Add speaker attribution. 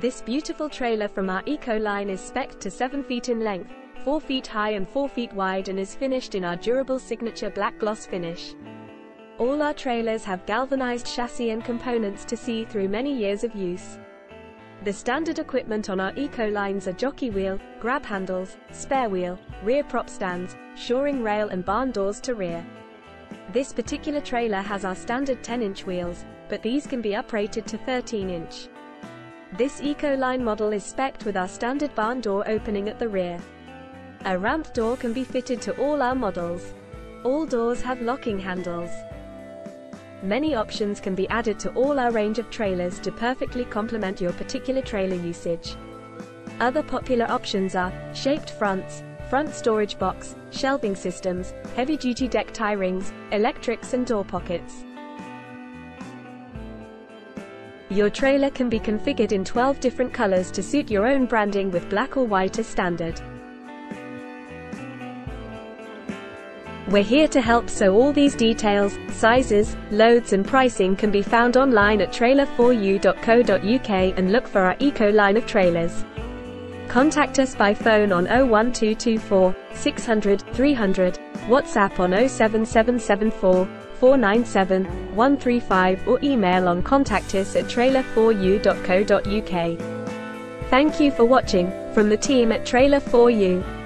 Speaker 1: This beautiful trailer from our Eco line is spec'd to 7 feet in length, 4 feet high and 4 feet wide and is finished in our durable signature black gloss finish. All our trailers have galvanized chassis and components to see through many years of use. The standard equipment on our Eco lines are jockey wheel, grab handles, spare wheel, rear prop stands, shoring rail and barn doors to rear. This particular trailer has our standard 10-inch wheels, but these can be uprated to 13-inch. This Eco-Line model is spec'd with our standard barn door opening at the rear. A ramp door can be fitted to all our models. All doors have locking handles. Many options can be added to all our range of trailers to perfectly complement your particular trailer usage. Other popular options are shaped fronts, front storage box, shelving systems, heavy-duty deck tie rings, electrics and door pockets. Your trailer can be configured in 12 different colors to suit your own branding with black or white as standard. We're here to help so all these details, sizes, loads and pricing can be found online at trailer4u.co.uk and look for our eco line of trailers. Contact us by phone on 01224 600 300, WhatsApp on 07774 497 135 or email on contact us at trailer4u.co.uk. Thank you for watching, from the team at Trailer4U.